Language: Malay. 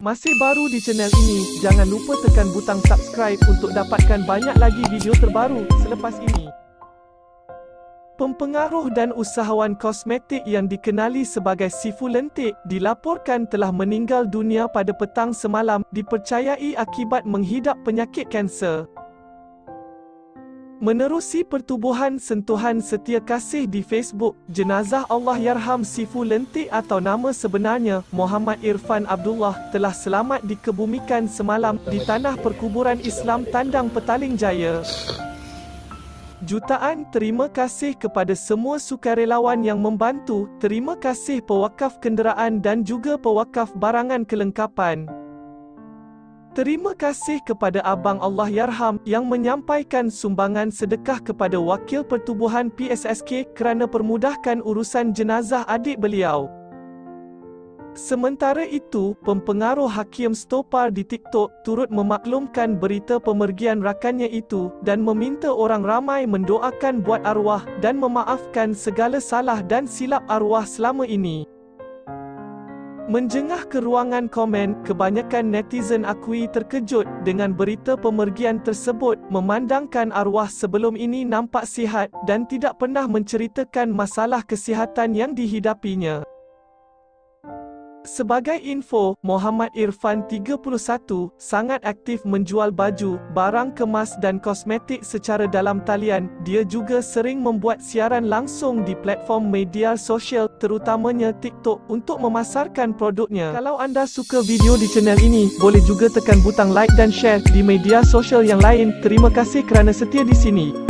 Masih baru di channel ini, jangan lupa tekan butang subscribe untuk dapatkan banyak lagi video terbaru selepas ini. Pempengaruh dan usahawan kosmetik yang dikenali sebagai Sifu Lentik dilaporkan telah meninggal dunia pada petang semalam dipercayai akibat menghidap penyakit kanser. Menerusi pertubuhan sentuhan setia kasih di Facebook, jenazah Allah Yarham Sifu Lentik atau nama sebenarnya Muhammad Irfan Abdullah telah selamat dikebumikan semalam di tanah perkuburan Islam Tandang Petaling Jaya. Jutaan terima kasih kepada semua sukarelawan yang membantu, terima kasih pewakaf kenderaan dan juga pewakaf barangan kelengkapan. Terima kasih kepada Abang Allah Yarham yang menyampaikan sumbangan sedekah kepada Wakil Pertubuhan PSSK kerana permudahkan urusan jenazah adik beliau. Sementara itu, pempengaruh Hakim Stopar di TikTok turut memaklumkan berita pemergian rakannya itu dan meminta orang ramai mendoakan buat arwah dan memaafkan segala salah dan silap arwah selama ini. Menjengah ke ruangan komen, kebanyakan netizen akui terkejut dengan berita pemergian tersebut memandangkan arwah sebelum ini nampak sihat dan tidak pernah menceritakan masalah kesihatan yang dihidapinya. Sebagai info, Muhammad Irfan 31 sangat aktif menjual baju, barang kemas dan kosmetik secara dalam talian. Dia juga sering membuat siaran langsung di platform media sosial terutamanya TikTok untuk memasarkan produknya. Kalau anda suka video di channel ini, boleh juga tekan butang like dan share di media sosial yang lain. Terima kasih kerana setia di sini.